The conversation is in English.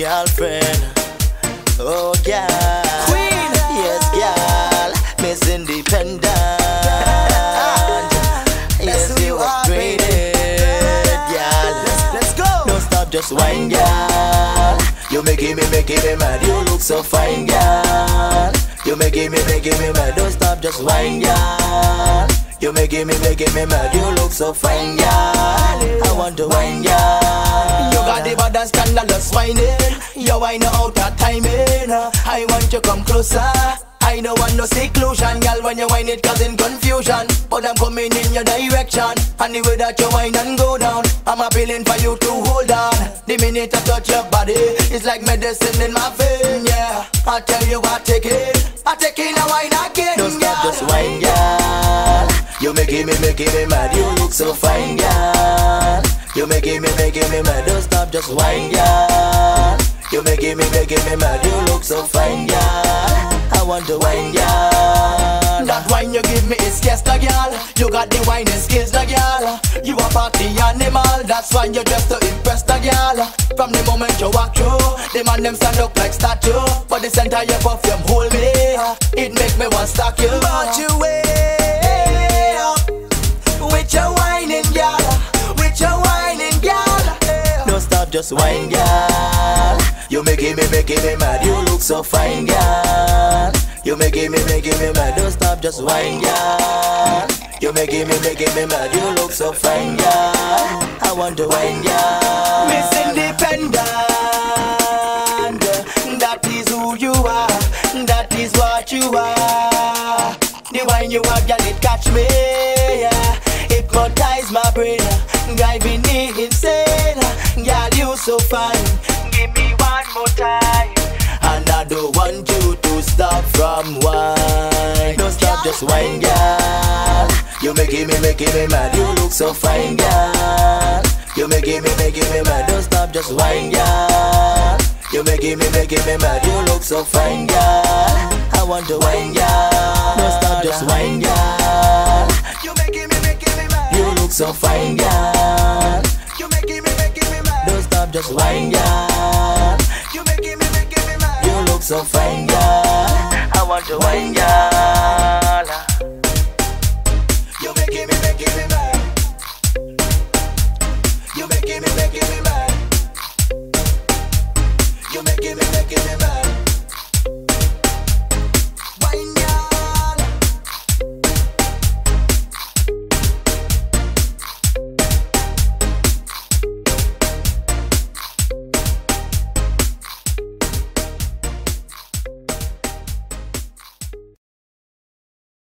girlfriend. Oh, girl. Queen. Yes, girl. Miss Independent. yes, you are, upgraded, girl. Let's, let's go. Don't stop, just wine, girl. You making me, making me mad. You look so fine, girl. You making me, making me mad. Don't stop, just wine, girl. You making me, making me mad. You look so fine, girl. I want to wine, girl. You got the bad and scandalous whining. You wine out of timing. Uh, I want you come closer. I don't want no seclusion, girl. When you whine it causing confusion, but I'm coming in your direction. And the way that you whine and go down, I'm appealing for you to hold on. The minute I touch your body, it's like medicine in my vein. Yeah, I tell you I take it, I take it now wine again. Don't stop, just wine, girl. You making me, making me mad. You look so fine, girl. You making me, making me mad. Don't stop, just wine, girl. You making me, making me mad. You look so fine, girl. I want to wine, girl. That wine you give me is yes, the girl. You got the whining skills, the girl. You a party animal, that's why you just to impress the girl. From the moment you walk through, the man them stand up like statue. But the center your perfume hold me, it make me want stock you. But you way up with your whining girl, with your whining girl. Don't stop, just wine, girl. You making me, making me mad. You look so fine, girl. You making me, making me mad. Don't stop, just wine, girl. You making me, making me mad. You look so fine, girl. I want to wine, girl. Miss Independent, that is who you are, that is what you are. The wine you have, girl, it catch me, yeah. Hypnotize my brain, driving me insane. Girl, you so fine, don't want you to stop from wine. Don't stop, just wine, girl. You making me, making me mad. You look so fine, girl. You making me, making me mad. Don't stop, just wine, girl. You making me, making me mad. You look so fine, girl. I want to wine, girl. Don't stop, just wine, girl. You making me, making me mad. You look so fine, girl. You making me, making me mad. Don't stop, just wine, girl. So fine, girl. I want to wine, girl. You making me, making me mad. You making me, making me mad. You making me, making me mad.